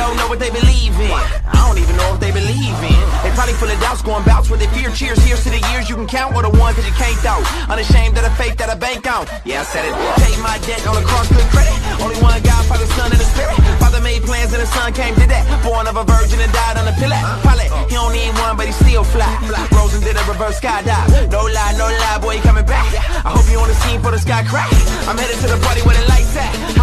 don't know what they believe in. I don't even know if they believe in. They probably full of doubts, going bouts with their fear. Cheers, here's to the years you can count or the ones that you can't though. Unashamed of the faith that I bank on. Yeah, I said it. Pay my debt on the cross, good credit. Only one God, Father, Son, and the Spirit. Father made plans and the Son came to that. Born of a virgin and died on a pillar. Pilot, he don't need one, but he still fly. Rose and did a reverse skydive. No lie, no lie, boy, he coming back. I hope you on the scene for the sky crack. I'm headed to the party where the lights at.